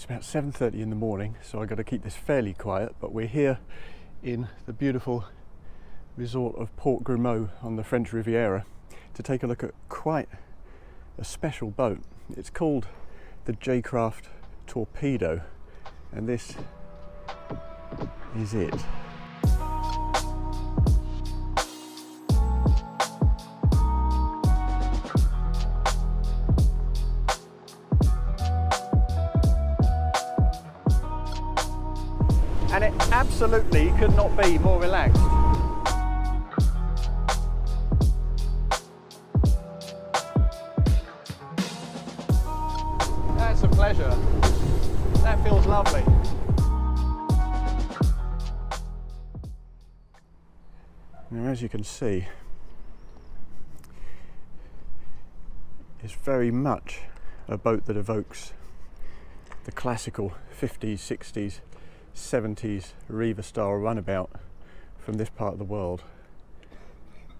It's about 7.30 in the morning, so I've got to keep this fairly quiet, but we're here in the beautiful resort of Port Grimaud on the French Riviera to take a look at quite a special boat. It's called the J-Craft Torpedo, and this is it. And it absolutely could not be more relaxed. That's a pleasure. That feels lovely. Now as you can see, it's very much a boat that evokes the classical 50s, 60s 70s Riva style runabout from this part of the world.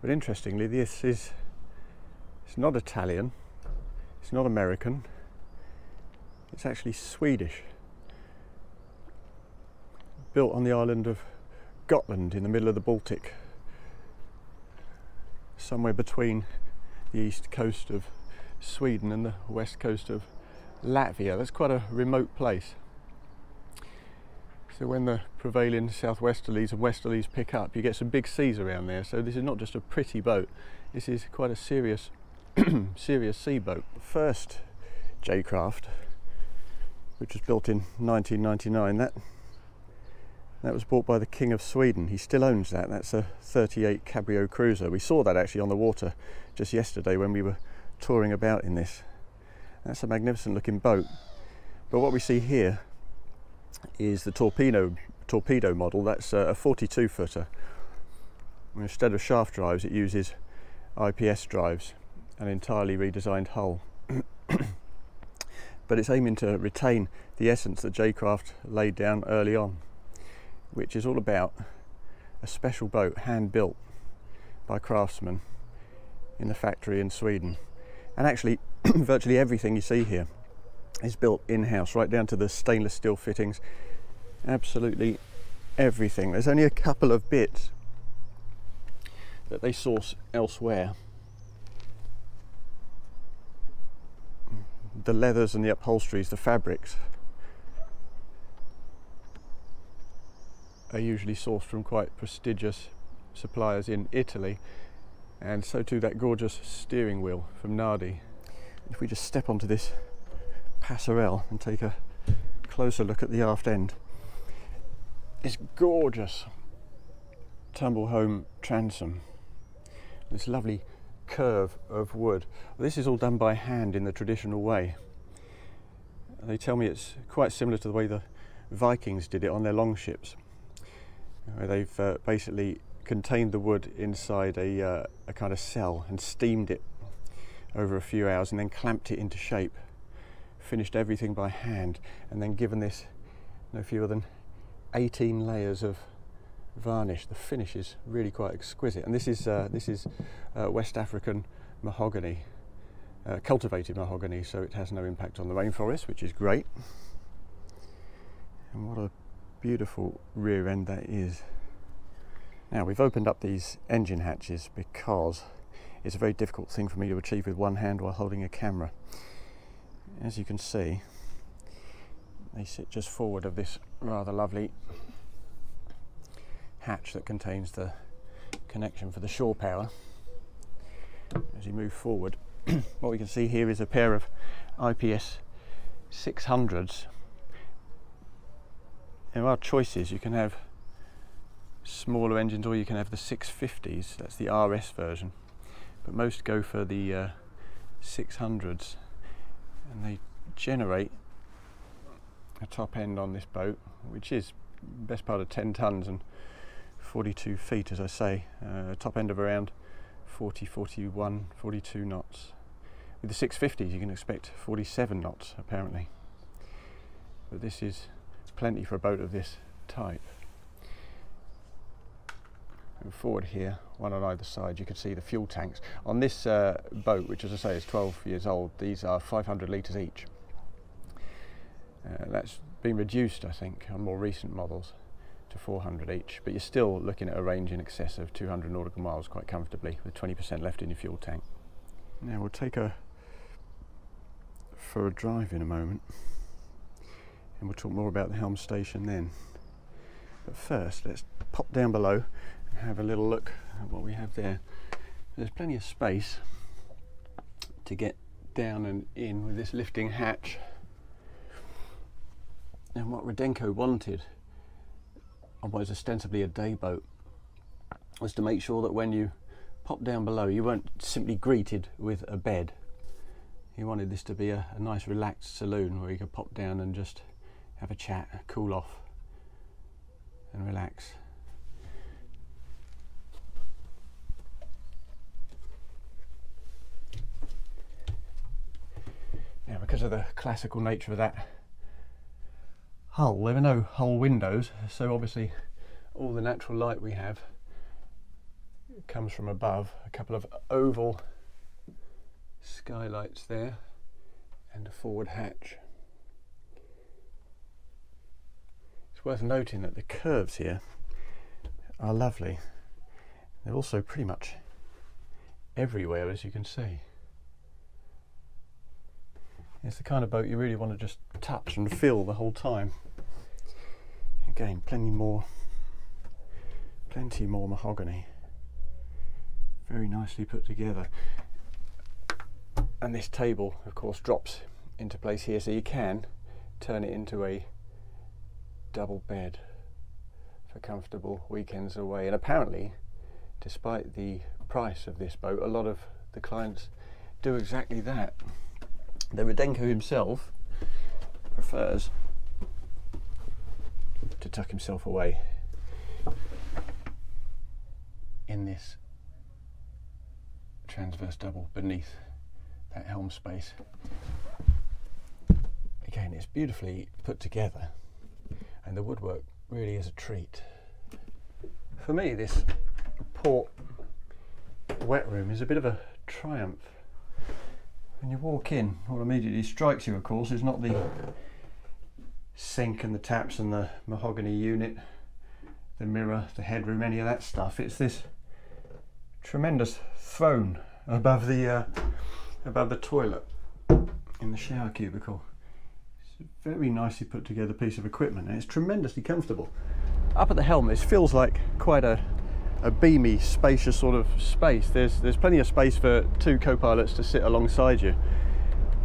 But interestingly, this is it's not Italian, it's not American, it's actually Swedish. Built on the island of Gotland in the middle of the Baltic, somewhere between the east coast of Sweden and the west coast of Latvia. That's quite a remote place. So when the prevailing southwesterlies and westerlies pick up, you get some big seas around there. So this is not just a pretty boat. This is quite a serious, serious sea boat. The first J-Craft, which was built in 1999, that that was bought by the King of Sweden. He still owns that. That's a 38 Cabrio Cruiser. We saw that actually on the water just yesterday when we were touring about in this. That's a magnificent looking boat. But what we see here is the torpedo torpedo model. That's a 42 footer. Instead of shaft drives, it uses IPS drives, an entirely redesigned hull. but it's aiming to retain the essence that J-Craft laid down early on, which is all about a special boat hand built by craftsmen in the factory in Sweden. And actually, virtually everything you see here is built in-house right down to the stainless steel fittings. Absolutely everything. There's only a couple of bits that they source elsewhere. The leathers and the upholsteries the fabrics are usually sourced from quite prestigious suppliers in Italy and so too that gorgeous steering wheel from Nardi. If we just step onto this passerelle and take a closer look at the aft end. This gorgeous tumble home transom, this lovely curve of wood. This is all done by hand in the traditional way. They tell me it's quite similar to the way the Vikings did it on their longships, they've uh, basically contained the wood inside a, uh, a kind of cell and steamed it over a few hours and then clamped it into shape finished everything by hand and then given this no fewer than 18 layers of varnish. The finish is really quite exquisite. And this is, uh, this is uh, West African mahogany, uh, cultivated mahogany, so it has no impact on the rainforest, which is great. And what a beautiful rear end that is. Now we've opened up these engine hatches because it's a very difficult thing for me to achieve with one hand while holding a camera as you can see they sit just forward of this rather lovely hatch that contains the connection for the shore power. As you move forward what we can see here is a pair of IPS 600s there are choices. You can have smaller engines or you can have the 650s that's the RS version. But most go for the uh, 600s and they generate a top end on this boat which is best part of 10 tons and 42 feet as I say uh, top end of around 40 41 42 knots. With the 650s you can expect 47 knots apparently. But this is plenty for a boat of this type. And forward here one on either side, you can see the fuel tanks. On this uh, boat, which as I say is 12 years old, these are 500 litres each. Uh, that's been reduced, I think, on more recent models to 400 each, but you're still looking at a range in excess of 200 nautical miles quite comfortably with 20% left in your fuel tank. Now we'll take a for a drive in a moment and we'll talk more about the helm station then. But first, let's pop down below have a little look at what we have there. There's plenty of space to get down and in with this lifting hatch. And what Rudenko wanted on what is ostensibly a day boat was to make sure that when you pop down below you weren't simply greeted with a bed. He wanted this to be a, a nice relaxed saloon where you could pop down and just have a chat, cool off and relax. Now because of the classical nature of that hull, there are no hull windows so obviously all the natural light we have comes from above. A couple of oval skylights there and a forward hatch. It's worth noting that the curves here are lovely. They're also pretty much everywhere as you can see. It's the kind of boat you really want to just touch and feel the whole time. Again, plenty more, plenty more mahogany. Very nicely put together. And this table, of course, drops into place here, so you can turn it into a double bed for comfortable weekends away. And apparently, despite the price of this boat, a lot of the clients do exactly that. The Rudenko himself prefers to tuck himself away in this transverse double beneath that helm space. Again, it's beautifully put together and the woodwork really is a treat. For me, this port wet room is a bit of a triumph. When you walk in, what immediately strikes you, of course, is not the sink and the taps and the mahogany unit, the mirror, the headroom, any of that stuff. It's this tremendous throne above the uh, above the toilet in the shower cubicle. It's a very nicely put together piece of equipment and it's tremendously comfortable. Up at the helm this feels like quite a a beamy, spacious sort of space. There's there's plenty of space for two co-pilots to sit alongside you.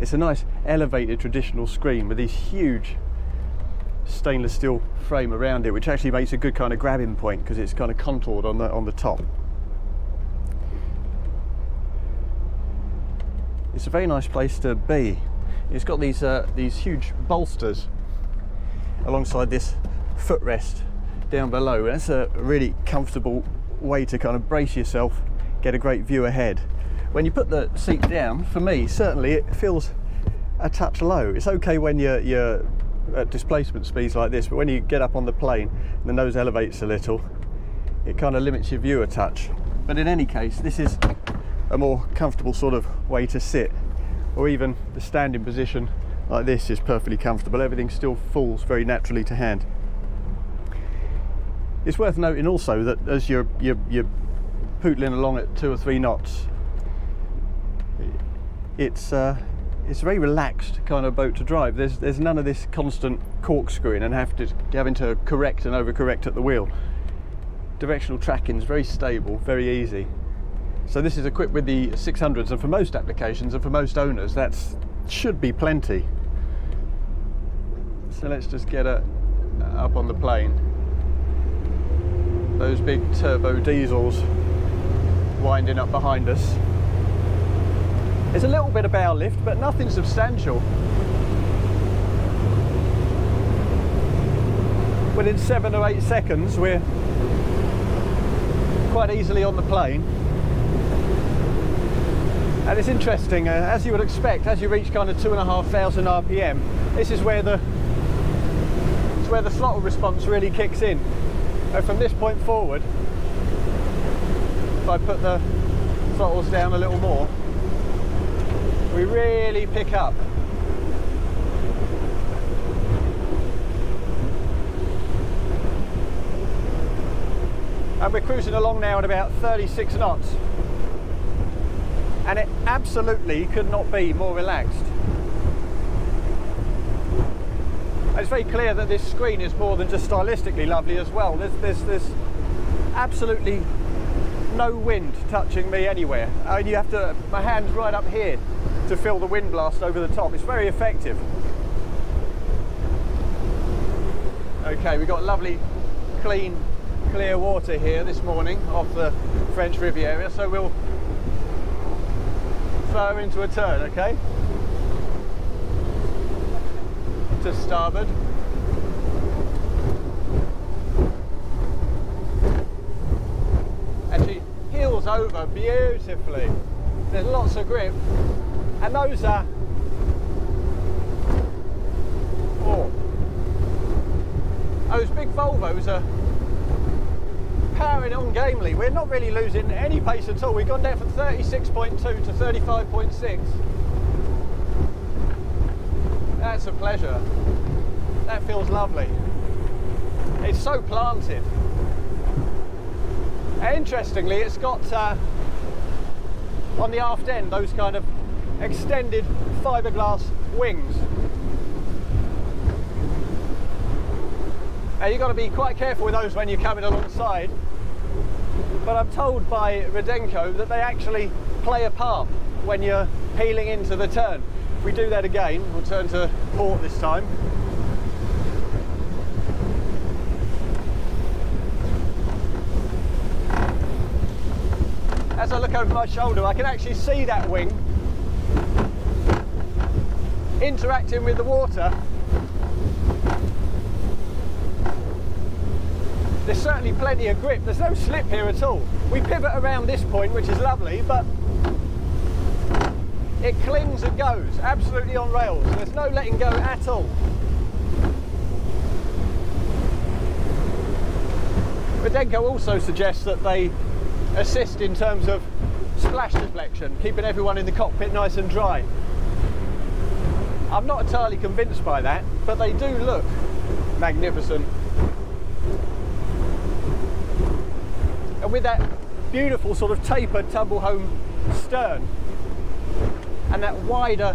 It's a nice elevated traditional screen with these huge stainless steel frame around it, which actually makes a good kind of grabbing point because it's kind of contoured on the on the top. It's a very nice place to be. It's got these uh, these huge bolsters alongside this footrest down below. That's a really comfortable way to kind of brace yourself, get a great view ahead. When you put the seat down, for me, certainly it feels a touch low. It's okay when you're, you're at displacement speeds like this, but when you get up on the plane and the nose elevates a little, it kind of limits your view a touch. But in any case, this is a more comfortable sort of way to sit, or even the standing position like this is perfectly comfortable. Everything still falls very naturally to hand. It's worth noting also that as you're, you're, you're pootling along at two or three knots, it's uh, it's a very relaxed kind of boat to drive. There's there's none of this constant corkscrewing and have to having to correct and overcorrect at the wheel. Directional tracking is very stable, very easy. So this is equipped with the 600s, and for most applications and for most owners, that should be plenty. So let's just get it up on the plane those big turbo diesels winding up behind us. There's a little bit of bow lift, but nothing substantial. Within seven or eight seconds, we're quite easily on the plane. And it's interesting, uh, as you would expect, as you reach kind of two and a half thousand RPM, this is where the, it's where the throttle response really kicks in. And from this point forward, if I put the throttles down a little more, we really pick up. And we're cruising along now at about 36 knots. And it absolutely could not be more relaxed. It's very clear that this screen is more than just stylistically lovely as well. There's, there's, there's absolutely no wind touching me anywhere. Mean, you have to, my hand's right up here to feel the wind blast over the top. It's very effective. Okay, we've got lovely, clean, clear water here this morning off the French Riviera, so we'll throw into a turn, okay? To starboard. And she heels over beautifully. There's lots of grip. And those are oh, those big Volvos are powering on gamely. We're not really losing any pace at all. We've gone down from 36.2 to 35.6. That's a pleasure. That feels lovely. It's so planted. interestingly, it's got uh, on the aft end those kind of extended fiberglass wings. Now you've got to be quite careful with those when you're coming alongside but I'm told by Rudenko that they actually play a part when you're peeling into the turn. We do that again, we'll turn to port this time. As I look over my shoulder, I can actually see that wing interacting with the water there's certainly plenty of grip. There's no slip here at all. We pivot around this point, which is lovely, but it clings and goes, absolutely on rails. There's no letting go at all. Rudenko also suggests that they assist in terms of splash deflection, keeping everyone in the cockpit nice and dry. I'm not entirely convinced by that, but they do look magnificent. and with that beautiful sort of tapered tumble home stern and that wider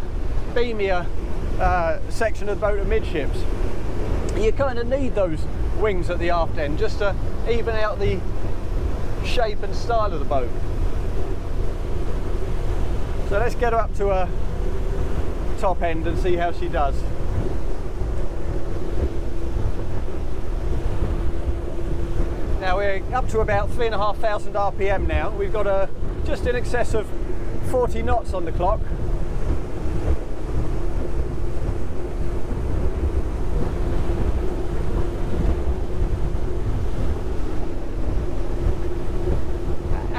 beamier uh, section of the boat amidships you kind of need those wings at the aft end just to even out the shape and style of the boat so let's get her up to a top end and see how she does Now we're up to about 3,500 RPM now. We've got a just in excess of 40 knots on the clock.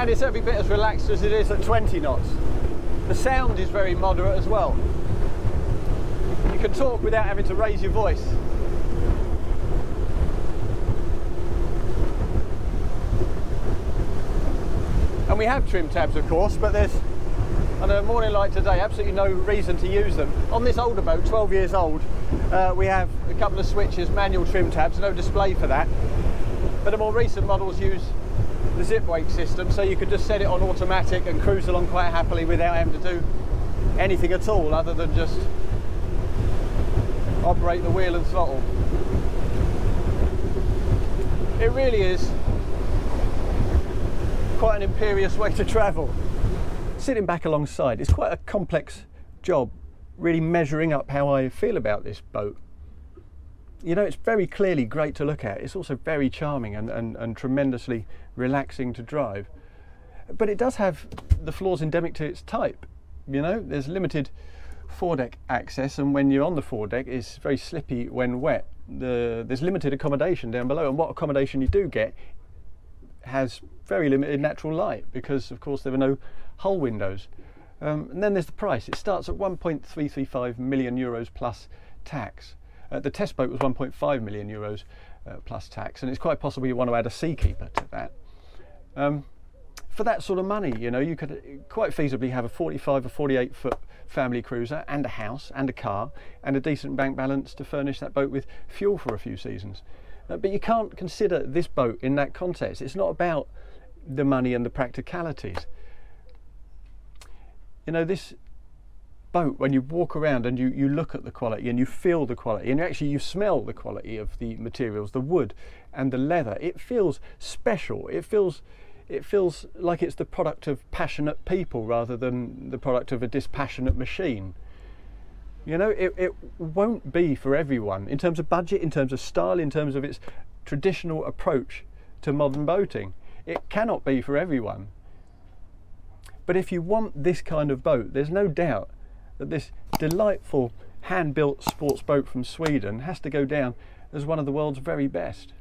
And it's every bit as relaxed as it is at 20 knots. The sound is very moderate as well. You can talk without having to raise your voice. And we have trim tabs, of course, but there's, on a morning like today, absolutely no reason to use them. On this older boat, 12 years old, uh, we have a couple of switches, manual trim tabs, no display for that. But the more recent models use the Zipwake system, so you could just set it on automatic and cruise along quite happily without having to do anything at all other than just operate the wheel and throttle. It really is quite an imperious way to travel. Sitting back alongside, it's quite a complex job, really measuring up how I feel about this boat. You know, it's very clearly great to look at. It's also very charming and, and, and tremendously relaxing to drive. But it does have the flaws endemic to its type. You know, there's limited foredeck access, and when you're on the foredeck, it's very slippy when wet. The, there's limited accommodation down below, and what accommodation you do get has very limited natural light because of course there are no hull windows. Um, and then there's the price. It starts at 1.335 million euros plus tax. Uh, the test boat was 1.5 million euros uh, plus tax, and it's quite possible you want to add a seakeeper to that. Um, for that sort of money, you know, you could quite feasibly have a 45 or 48 foot family cruiser and a house and a car and a decent bank balance to furnish that boat with fuel for a few seasons. Uh, but you can't consider this boat in that context. It's not about the money and the practicalities. You know, this boat, when you walk around and you, you look at the quality and you feel the quality and actually you smell the quality of the materials, the wood and the leather, it feels special. It feels it feels like it's the product of passionate people rather than the product of a dispassionate machine. You know, it, it won't be for everyone in terms of budget, in terms of style, in terms of its traditional approach to modern boating. It cannot be for everyone. But if you want this kind of boat, there's no doubt that this delightful hand-built sports boat from Sweden has to go down as one of the world's very best.